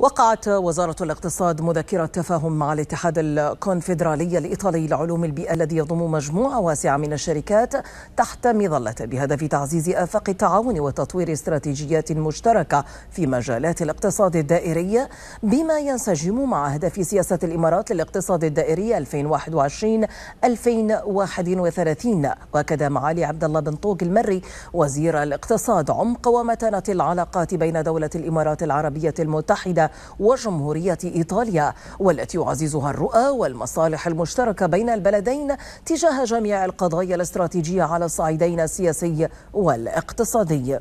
وقعت وزارة الاقتصاد مذكرة تفاهم مع الاتحاد الكونفدرالي الإيطالي لعلوم البيئة الذي يضم مجموعة واسعة من الشركات تحت مظلة بهدف تعزيز آفاق التعاون وتطوير استراتيجيات مشتركة في مجالات الاقتصاد الدائري بما ينسجم مع أهداف سياسة الإمارات للاقتصاد الدائري 2021-2031 وكذا معالي عبد الله بن طوق المري وزير الاقتصاد عمق ومتانة العلاقات بين دولة الإمارات العربية المتحدة وجمهورية إيطاليا والتي يعززها الرؤى والمصالح المشتركة بين البلدين تجاه جميع القضايا الاستراتيجية على الصعيدين السياسي والاقتصادي.